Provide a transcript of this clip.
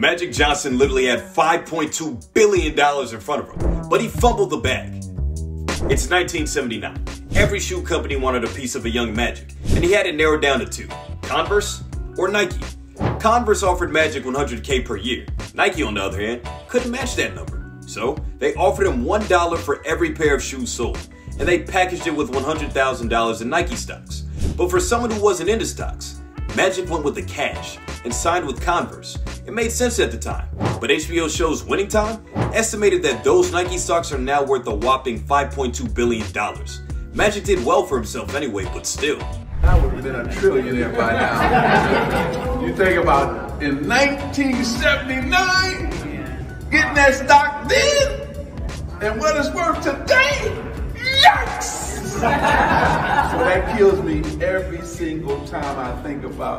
Magic Johnson literally had $5.2 billion in front of him, but he fumbled the bag. It's 1979. Every shoe company wanted a piece of a young Magic, and he had it narrowed down to two Converse or Nike. Converse offered Magic 100K per year. Nike, on the other hand, couldn't match that number. So they offered him $1 for every pair of shoes sold, and they packaged it with $100,000 in Nike stocks. But for someone who wasn't into stocks, Magic went with the cash and signed with Converse. It made sense at the time, but HBO show's Winning Time estimated that those Nike stocks are now worth a whopping $5.2 billion. Magic did well for himself anyway, but still. I would have been a trillionaire by now. you think about in 1979, getting that stock then, and what it's worth today, yikes! so that kills me every single time I think about